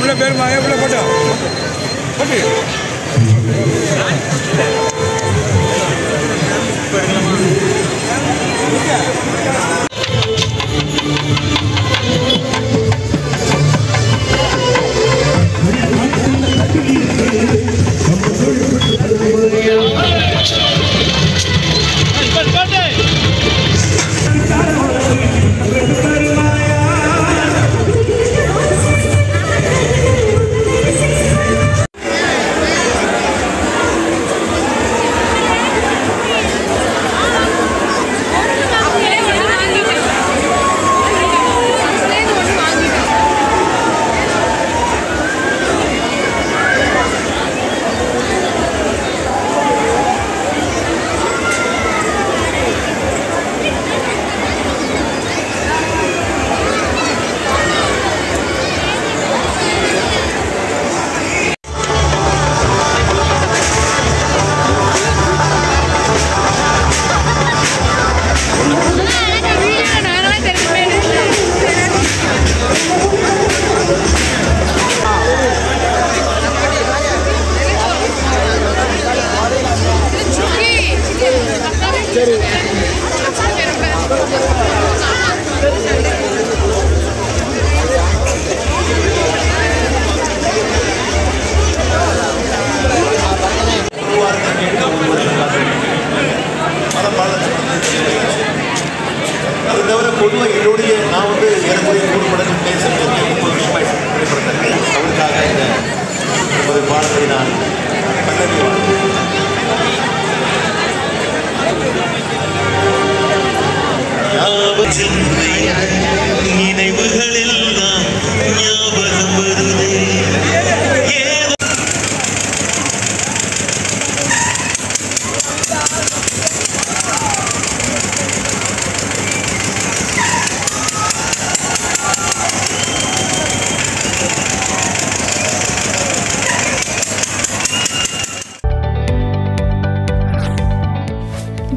எவ்வளோ பேருமா எவ்வளோ போட்டோ? போட்டு. நினைவுகளில்